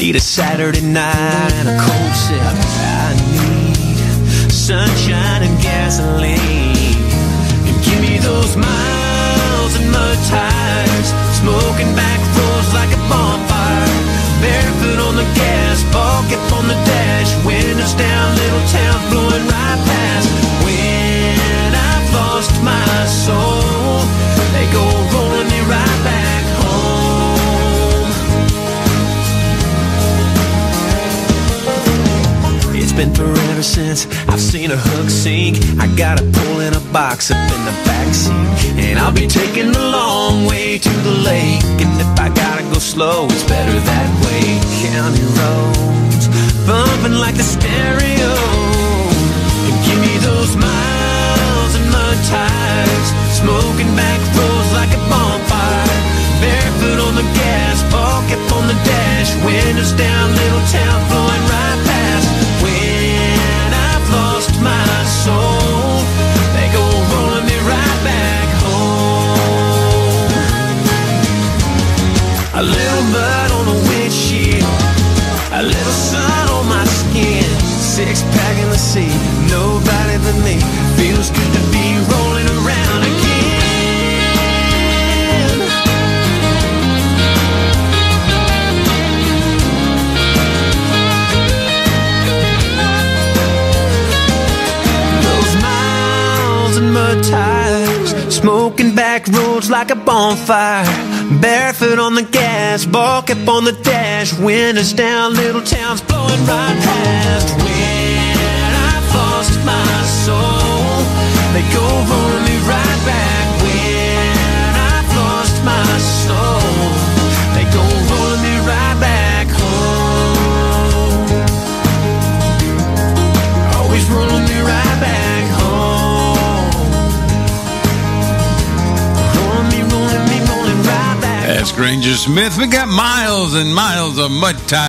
Need a Saturday night and a cold sip. I need sunshine and gasoline. And give me those miles and mud tires. Smoking back been forever since I've seen a hook sink. I got a pull in a box up in the backseat. And I'll be taking the long way to the lake. And if I gotta go slow, it's better that way. County roads, bumping like the stereo. And give me those miles and mud tires. Smoking back roads like a bonfire. Barefoot on the gas, up on the dash. Windows down, little town A little mud on the windshield, a little sun on my skin, six pack in the seat, nobody but me. Tires, smoking back roads like a bonfire. Barefoot on the gas, bulk up on the dash, windows down, little towns blowing right past. When I've lost my soul, they go rolling me right back. When I've lost my soul, they go rolling me right back home. Always rolling Granger Smith. We got miles and miles of mud tires.